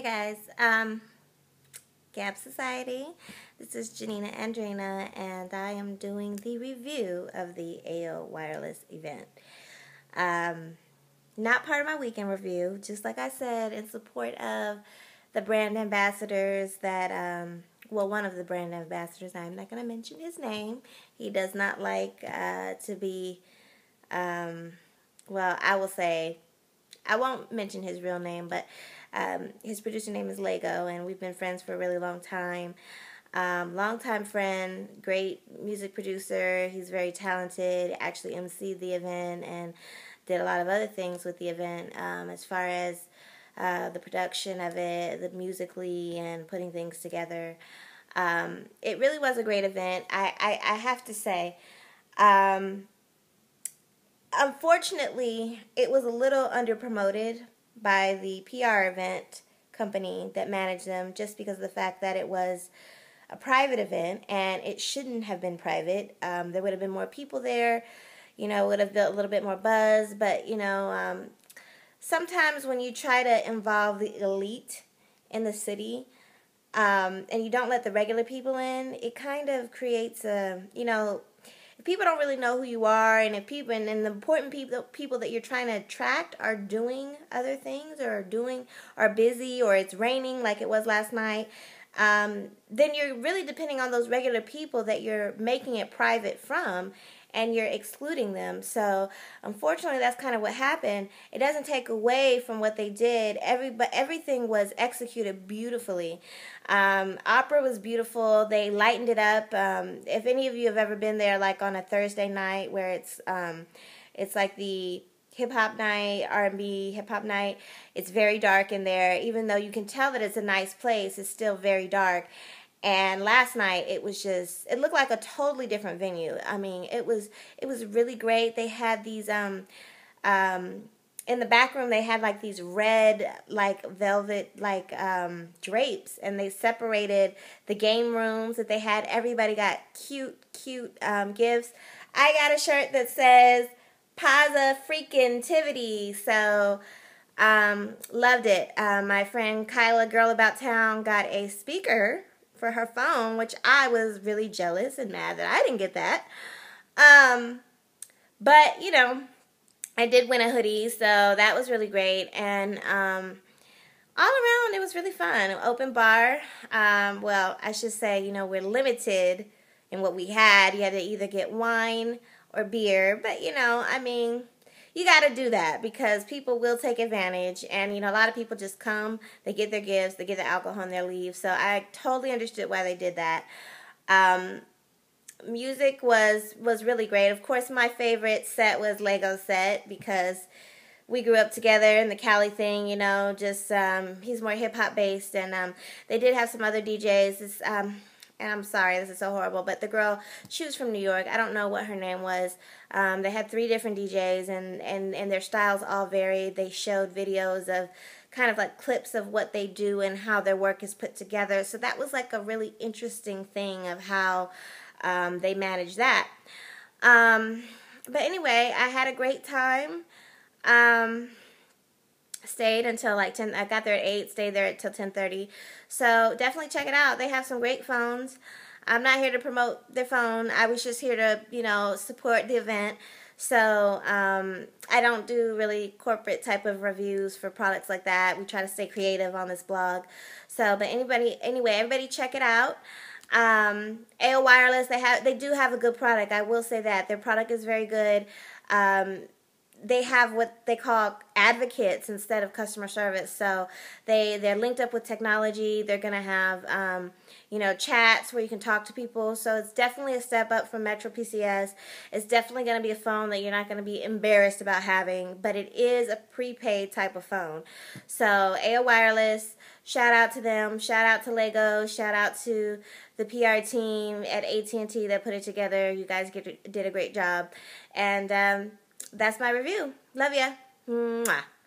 Hey guys, um, Gab Society. This is Janina Andrina, and I am doing the review of the Aio Wireless event. Um, not part of my weekend review, just like I said, in support of the brand ambassadors that, um, well, one of the brand ambassadors, I'm not going to mention his name. He does not like uh, to be, um, well, I will say, I won't mention his real name, but um, his producer name is Lego, and we've been friends for a really long time. Um, longtime friend, great music producer. He's very talented. Actually, emceed the event and did a lot of other things with the event um, as far as uh, the production of it, the musically, and putting things together. Um, it really was a great event. I, I, I have to say, um, unfortunately, it was a little under promoted by the PR event company that managed them just because of the fact that it was a private event and it shouldn't have been private. Um, there would have been more people there, you know, would have built a little bit more buzz, but you know, um, sometimes when you try to involve the elite in the city, um, and you don't let the regular people in, it kind of creates a, you know, if people don't really know who you are and if people and, and the important people people that you're trying to attract are doing other things or doing are busy or it's raining like it was last night um, then you're really depending on those regular people that you're making it private from and you're excluding them. So unfortunately, that's kind of what happened. It doesn't take away from what they did. Every but everything was executed beautifully. Um, opera was beautiful. They lightened it up. Um, if any of you have ever been there, like on a Thursday night where it's um, it's like the hip hop night, R&B hip hop night. It's very dark in there. Even though you can tell that it's a nice place, it's still very dark. And last night it was just it looked like a totally different venue. I mean, it was it was really great. They had these um um in the back room they had like these red like velvet like um drapes and they separated the game rooms that they had everybody got cute cute um gifts i got a shirt that says Paza freaking Tivity. So, um, loved it. Uh, my friend Kyla, Girl About Town, got a speaker for her phone, which I was really jealous and mad that I didn't get that. Um, but, you know, I did win a hoodie, so that was really great. And, um, all around, it was really fun. Open bar. Um, well, I should say, you know, we're limited in what we had. You had to either get wine or beer. But, you know, I mean, you got to do that because people will take advantage. And, you know, a lot of people just come, they get their gifts, they get the alcohol, and they leave. So I totally understood why they did that. Um, music was was really great. Of course, my favorite set was Lego set because we grew up together and the Cali thing, you know, just um, he's more hip hop based, and um, they did have some other DJs. It's, um, and I'm sorry, this is so horrible, but the girl, she was from New York. I don't know what her name was. Um, they had three different DJs, and, and, and their styles all varied. They showed videos of kind of like clips of what they do and how their work is put together. So that was like a really interesting thing of how um, they manage that. Um, but anyway, I had a great time. Stayed until like 10 i got there at 8 stayed there until 10.30 so definitely check it out. They have some great phones. I'm not here to promote their phone. I was just here to you know support the event. So um, i don't do really corporate type of reviews for products like that. We try to stay creative on this blog. So but anybody anyway everybody check it out. Um, Aio Wireless, they have they do have a good product. I will say that. Their product is very good. Um, they have what they call advocates instead of customer service. So they they're linked up with technology. They're gonna have um, you know chats where you can talk to people. So it's definitely a step up from Metro PCS. It's definitely gonna be a phone that you're not gonna be embarrassed about having, but it is a prepaid type of phone. So Aio Wireless. Shout out to them. Shout out to Lego. Shout out to the PR team at AT&T that put it together. You guys did a great job. And um, that's my review. Love ya. Mwah.